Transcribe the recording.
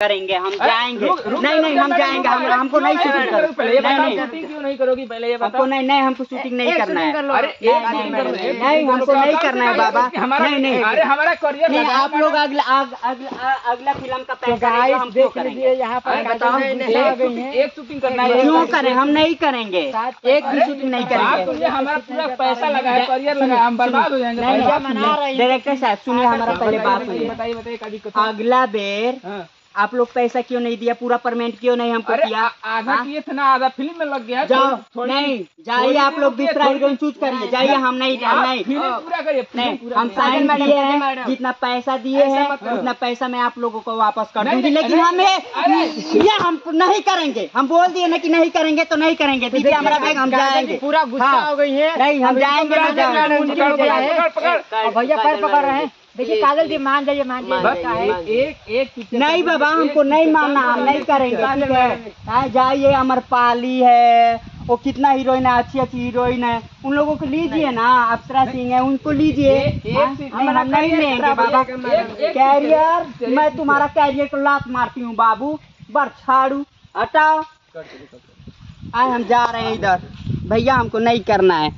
करेंगे हम जाएँगे। रुक- रुक नहीं नहीं हम जाएँगे हम हमको नहीं शूटिंग बताओ नहीं। नहीं क्यों नहीं करोगी? पहले ये हमको बताओ। नहीं नहीं हमको शूटिंग नहीं करना है। अरे नहीं, कर हमको नहीं करना है बाबा। नहीं नहीं। अरे हमारा करियर नहीं आप लोग अगला अगला फ़िल्म का पैसा लेंगे, हम क्यों करेंगे। यहाँ अरे बताओ एक शूटिंग करना है। क्यों करें? हम नहीं करेंगे। एक भी शूटिंग नहीं करेंगे। हमारा पूरा पैसा लगा है करियर लगा हम बर्बाद हो जाएँगे डायरेक्टर साहब सुनिए। हमारा पहले बात बताइए बताइए अगला बेर हाँ। आप लोग पैसा क्यों नहीं दिया? पूरा परमेंट क्यों नहीं हमको किया? आधा हाँ? किए थे ना आधा फ़िल्म में लग गया जाओ नहीं जाइए आप लोग हीरोइन चूज़ करिए जाइए हम नहीं हम नहीं। पूरा करिए हम साइन मैडम, दिए हैं जितना पैसा दिए हैं उतना पैसा मैं आप लोगों को वापस कर दूँगी। लेकिन हमें ये हम नहीं करेंगे। हम बोल दिए ना कि नहीं करेंगे तो नहीं करेंगे। दीजिए हमारा बैग हम जाएँगे। पूरा गुस्सा हाँ। हो गई है। नहीं हम जाएँगे तो भैया पैर पकड़ रहे हैं। देखिए काजल जी मान जाइए मान जाइए है एक एक नहीं बाबा हमको नहीं मानना हम नहीं करेंगे जाइए अमरपाली है वो कितना हीरोइन है अच्छी अच्छी हीरोइन है। उन लोगों को लीजिए ना अप्सरा सिंह है उनको लीजिए। हाँ, सीट हम मेरा हम नहीं लेंगे बाबा। कैरियर मैं तुम्हारा कैरियर को लात मारती हूँ बाबू। बर छाड़ू हटाओ। आज हम जा रहे हैं इधर। भैया हमको नहीं करना है।